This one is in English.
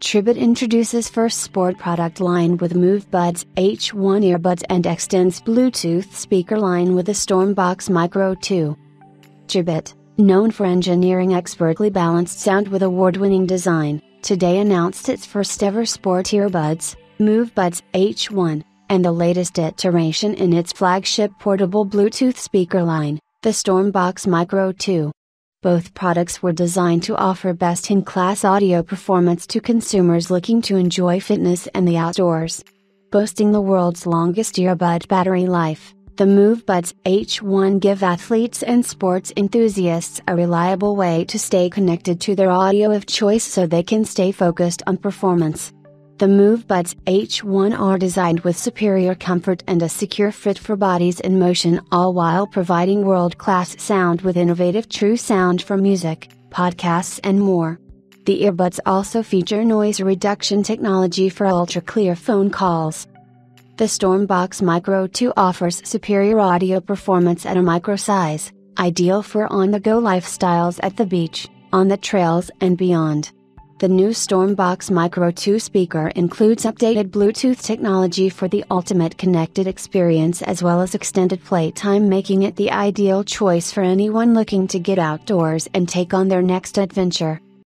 Tribit introduces first sport product line with Move Buds H1 earbuds and extends Bluetooth speaker line with the Stormbox Micro 2. Tribit, known for engineering expertly balanced sound with award-winning design, today announced its first ever sport earbuds, Move Buds H1, and the latest iteration in its flagship portable Bluetooth speaker line, the Stormbox Micro 2. Both products were designed to offer best in class audio performance to consumers looking to enjoy fitness and the outdoors. Boasting the world's longest earbud battery life, the MoveBuds H1 give athletes and sports enthusiasts a reliable way to stay connected to their audio of choice so they can stay focused on performance. The Move Buds H1 are designed with superior comfort and a secure fit for bodies in motion, all while providing world class sound with innovative true sound for music, podcasts, and more. The earbuds also feature noise reduction technology for ultra clear phone calls. The Stormbox Micro 2 offers superior audio performance at a micro size, ideal for on the go lifestyles at the beach, on the trails, and beyond. The new Stormbox Micro 2 speaker includes updated Bluetooth technology for the ultimate connected experience as well as extended playtime, making it the ideal choice for anyone looking to get outdoors and take on their next adventure.